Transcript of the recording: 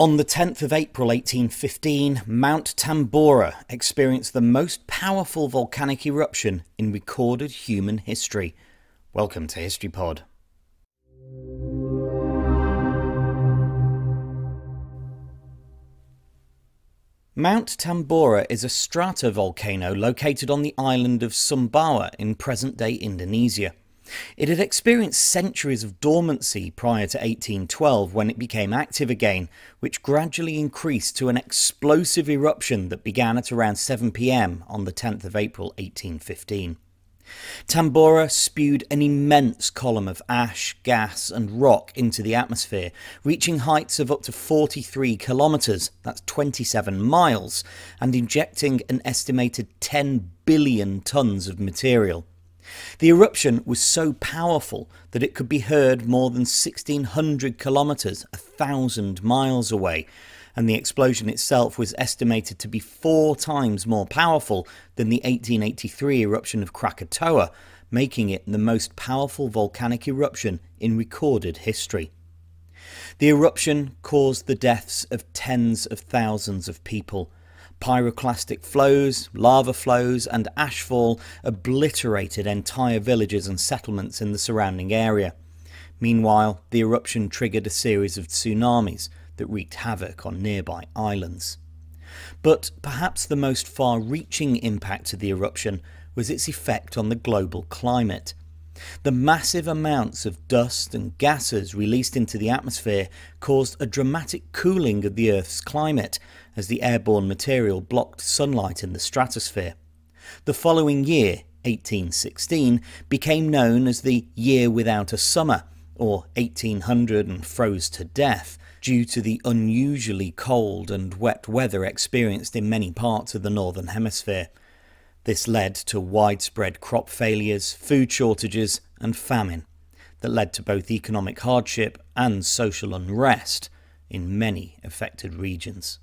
On the 10th of April 1815, Mount Tambora experienced the most powerful volcanic eruption in recorded human history. Welcome to HistoryPod. Mount Tambora is a stratovolcano located on the island of Sumbawa in present day Indonesia. It had experienced centuries of dormancy prior to 1812 when it became active again, which gradually increased to an explosive eruption that began at around 7pm on the 10th of April 1815. Tambora spewed an immense column of ash, gas, and rock into the atmosphere, reaching heights of up to 43 kilometres, that's 27 miles, and injecting an estimated 10 billion tonnes of material. The eruption was so powerful that it could be heard more than 1600 kilometres, a thousand miles away, and the explosion itself was estimated to be four times more powerful than the 1883 eruption of Krakatoa, making it the most powerful volcanic eruption in recorded history. The eruption caused the deaths of tens of thousands of people, Pyroclastic flows, lava flows, and ashfall obliterated entire villages and settlements in the surrounding area. Meanwhile, the eruption triggered a series of tsunamis that wreaked havoc on nearby islands. But perhaps the most far reaching impact of the eruption was its effect on the global climate. The massive amounts of dust and gases released into the atmosphere caused a dramatic cooling of the Earth's climate as the airborne material blocked sunlight in the stratosphere. The following year, 1816, became known as the Year Without a Summer, or 1800 and froze to death, due to the unusually cold and wet weather experienced in many parts of the Northern Hemisphere. This led to widespread crop failures, food shortages, and famine that led to both economic hardship and social unrest in many affected regions.